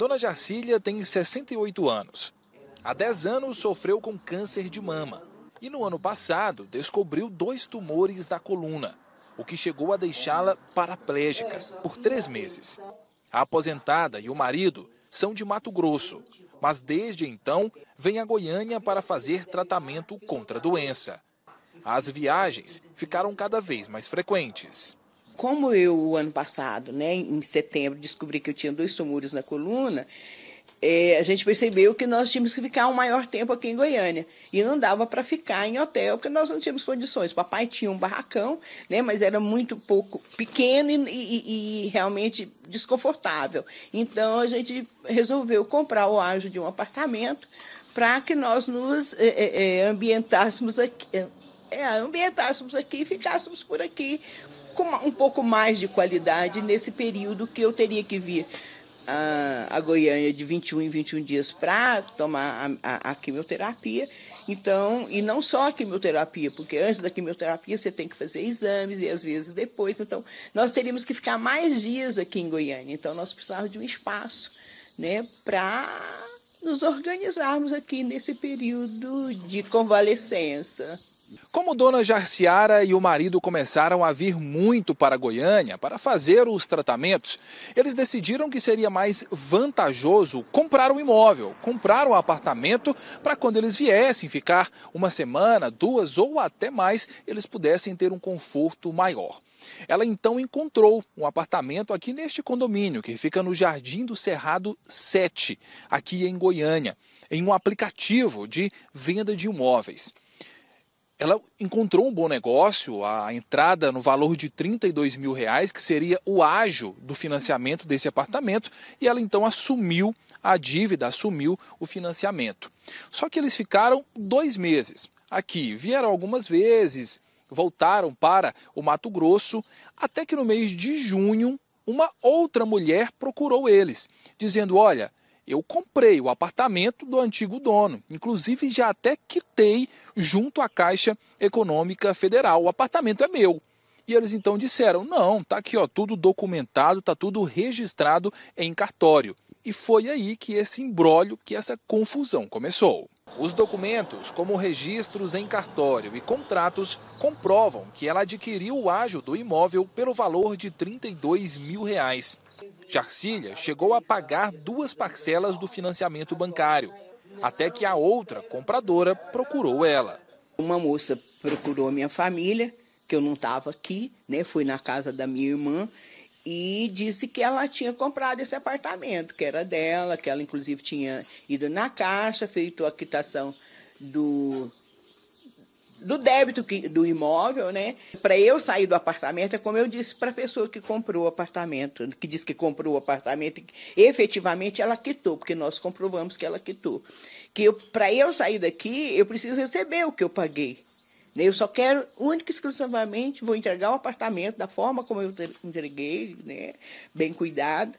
Dona Jarcília tem 68 anos. Há 10 anos sofreu com câncer de mama e no ano passado descobriu dois tumores da coluna, o que chegou a deixá-la paraplégica por três meses. A aposentada e o marido são de Mato Grosso, mas desde então vem a Goiânia para fazer tratamento contra a doença. As viagens ficaram cada vez mais frequentes. Como eu, o ano passado, né, em setembro, descobri que eu tinha dois tumores na coluna, é, a gente percebeu que nós tínhamos que ficar um maior tempo aqui em Goiânia. E não dava para ficar em hotel, porque nós não tínhamos condições. Papai tinha um barracão, né, mas era muito pouco pequeno e, e, e realmente desconfortável. Então a gente resolveu comprar o ágio de um apartamento para que nós nos é, é, é ambientássemos aqui. É, ambientássemos aqui e ficássemos por aqui um pouco mais de qualidade nesse período que eu teria que vir a, a Goiânia de 21 em 21 dias para tomar a, a, a, quimioterapia. Então, e não só a quimioterapia, porque antes da quimioterapia você tem que fazer exames e às vezes depois. Então, nós teríamos que ficar mais dias aqui em Goiânia. Então, nós precisávamos de um espaço né, para nos organizarmos aqui nesse período de convalescença. Como Dona Jarciara e o marido começaram a vir muito para Goiânia para fazer os tratamentos, eles decidiram que seria mais vantajoso comprar um imóvel, comprar um apartamento para quando eles viessem ficar uma semana, duas ou até mais, eles pudessem ter um conforto maior. Ela então encontrou um apartamento aqui neste condomínio, que fica no Jardim do Cerrado 7, aqui em Goiânia, em um aplicativo de venda de imóveis ela encontrou um bom negócio, a entrada no valor de 32 mil reais, que seria o ágio do financiamento desse apartamento, e ela então assumiu a dívida, assumiu o financiamento. Só que eles ficaram dois meses aqui, vieram algumas vezes, voltaram para o Mato Grosso, até que no mês de junho, uma outra mulher procurou eles, dizendo: Olha, eu comprei o apartamento do antigo dono. Inclusive, já até quitei junto à Caixa Econômica Federal. O apartamento é meu. E eles então disseram: não, tá aqui ó, tudo documentado, tá tudo registrado em cartório. E foi aí que esse embrólio, que essa confusão começou. Os documentos, como registros em cartório e contratos, comprovam que ela adquiriu o ágio do imóvel pelo valor de 32 mil reais. Jarcília chegou a pagar duas parcelas do financiamento bancário, até que a outra compradora procurou ela. Uma moça procurou minha família, que eu não estava aqui, né? Fui na casa da minha irmã e disse que ela tinha comprado esse apartamento, que era dela, que ela inclusive tinha ido na caixa, feito a quitação do do débito que, do imóvel, né? Para eu sair do apartamento, é como eu disse para a pessoa que comprou o apartamento, que disse que comprou o apartamento, efetivamente ela quitou, porque nós comprovamos que ela quitou. Que para eu sair daqui, eu preciso receber o que eu paguei. Né? Eu só quero, única e exclusivamente, vou entregar o apartamento da forma como eu entreguei, né? bem cuidado.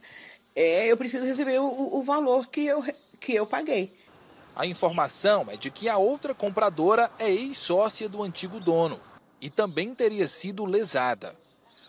É, eu preciso receber o, o valor que eu, que eu paguei. A informação é de que a outra compradora é ex-sócia do antigo dono e também teria sido lesada.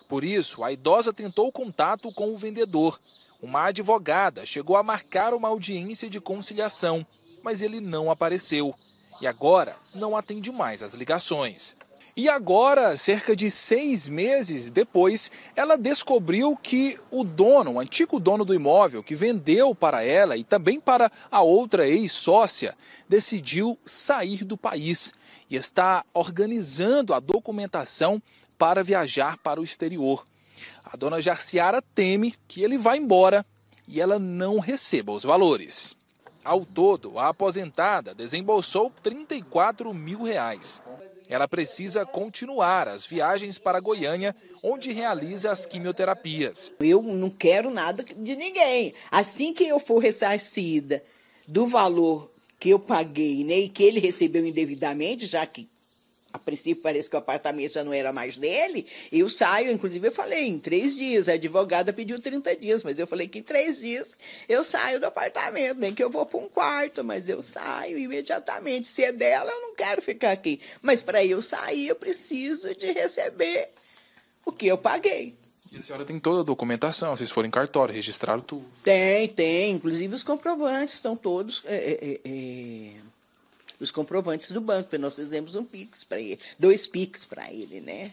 Por isso, a idosa tentou contato com o vendedor. Uma advogada chegou a marcar uma audiência de conciliação, mas ele não apareceu. E agora não atende mais as ligações. E agora, cerca de seis meses depois, ela descobriu que o dono, o antigo dono do imóvel, que vendeu para ela e também para a outra ex-sócia, decidiu sair do país e está organizando a documentação para viajar para o exterior. A dona Jarciara teme que ele vá embora e ela não receba os valores. Ao todo, a aposentada desembolsou 34 mil reais ela precisa continuar as viagens para Goiânia, onde realiza as quimioterapias. Eu não quero nada de ninguém. Assim que eu for ressarcida do valor que eu paguei né, e que ele recebeu indevidamente, já que a princípio parece que o apartamento já não era mais dele, eu saio, inclusive eu falei, em três dias, a advogada pediu 30 dias, mas eu falei que em três dias eu saio do apartamento, nem que eu vou para um quarto, mas eu saio imediatamente. Se é dela, eu não quero ficar aqui. Mas para eu sair, eu preciso de receber o que eu paguei. E a senhora tem toda a documentação, vocês foram em cartório, registraram tudo. Tem, tem. Inclusive os comprovantes estão todos. É, é, é, os comprovantes do banco, porque nós fizemos um Pix para ele, dois Pix para ele, né?